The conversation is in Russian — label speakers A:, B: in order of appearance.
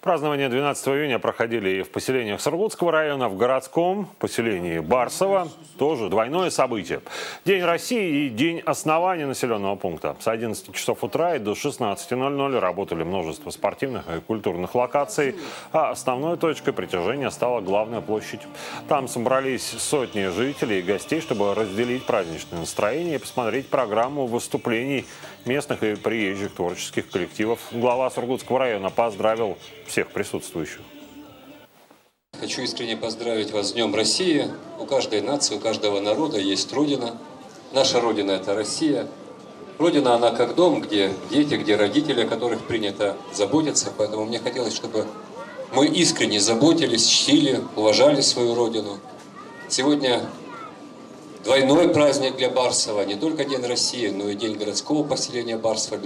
A: Празднования 12 июня проходили и в поселениях Сургутского района, в городском поселении Барсово. Тоже двойное событие. День России и день основания населенного пункта. С 11 часов утра и до 16.00 работали множество спортивных и культурных локаций. А основной точкой притяжения стала главная площадь. Там собрались сотни жителей и гостей, чтобы разделить праздничное настроение и посмотреть программу выступлений местных и приезжих творческих коллективов. Глава Сургутского района поздравил всех присутствующих.
B: Хочу искренне поздравить вас с Днем России. У каждой нации, у каждого народа есть Родина. Наша Родина – это Россия. Родина, она как дом, где дети, где родители, о которых принято заботиться. Поэтому мне хотелось, чтобы мы искренне заботились, чтили, уважали свою Родину. Сегодня двойной праздник для Барсова. Не только День России, но и День городского поселения Барсова.